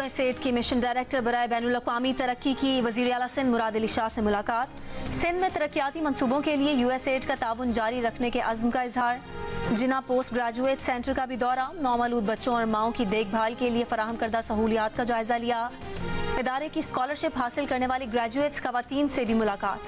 USAID की mission director बरए बैन अवी तरक्की की वज़ीर अला सिंध मुराद अली शाह से मुलाकात। सिंध में तरक्याती मनसूबों के लिए यूएसएड का ताउन जारी रखने के अज़म का इजहार। जिना पोस्ट ग्रेजुएट सेंटर का भी दौरा, नौमलूद बच्चों और माओ की देखभाल के लिए फराहम करदा सहूलियात का जायजा लिया। इदारे की स्कॉलरशिप हासिल करने वाली ग्रेजुएट्स खातन से भी मुलाकात।